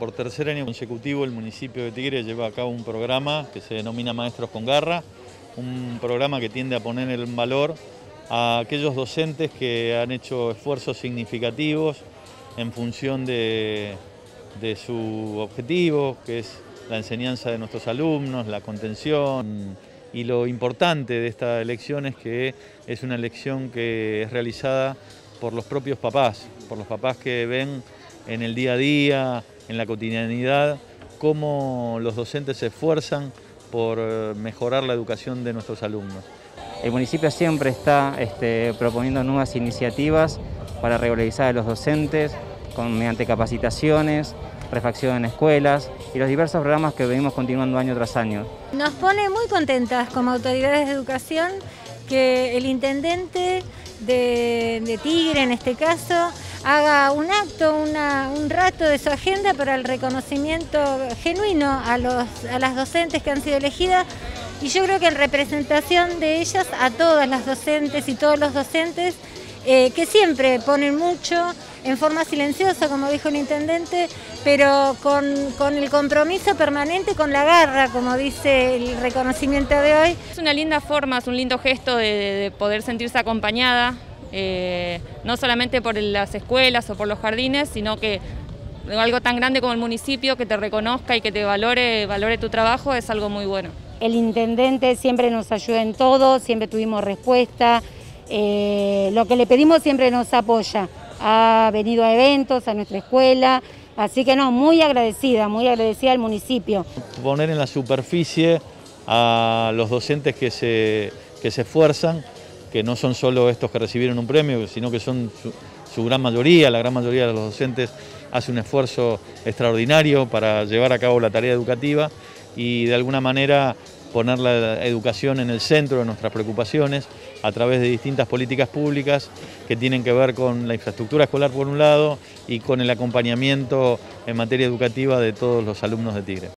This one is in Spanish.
Por tercer año consecutivo el municipio de Tigre lleva a cabo un programa que se denomina Maestros con Garra, un programa que tiende a poner en valor a aquellos docentes que han hecho esfuerzos significativos en función de, de su objetivo, que es la enseñanza de nuestros alumnos, la contención. Y lo importante de esta elección es que es una elección que es realizada por los propios papás, por los papás que ven en el día a día, en la cotidianidad, cómo los docentes se esfuerzan por eh, mejorar la educación de nuestros alumnos. El municipio siempre está este, proponiendo nuevas iniciativas para regularizar a los docentes con, mediante capacitaciones, refacción en escuelas y los diversos programas que venimos continuando año tras año. Nos pone muy contentas como autoridades de educación que el intendente de, de Tigre, en este caso, haga un acto, un rato de su agenda para el reconocimiento genuino a, los, a las docentes que han sido elegidas y yo creo que en representación de ellas a todas las docentes y todos los docentes eh, que siempre ponen mucho en forma silenciosa, como dijo el intendente, pero con, el compromiso permanente, con la garra, como dice el reconocimiento de hoy. Es una linda forma, es un lindo gesto de poder sentirse acompañada eh, no solamente por las escuelas o por los jardines, sino que algo tan grande como el municipio que te reconozca y que te valore, valore tu trabajo es algo muy bueno. El intendente siempre nos ayuda en todo, siempre tuvimos respuesta, eh, lo que le pedimos siempre nos apoya, ha venido a eventos, a nuestra escuela, así que no, muy agradecida, muy agradecida al municipio. Poner en la superficie a los docentes que se, que se esfuerzan que no son solo estos que recibieron un premio, sino que son su, gran mayoría, la gran mayoría de los docentes hace un esfuerzo extraordinario para llevar a cabo la tarea educativa y de alguna manera poner la educación en el centro de nuestras preocupaciones a través de distintas políticas públicas que tienen que ver con la infraestructura escolar por un lado y con el acompañamiento en materia educativa de todos los alumnos de Tigre.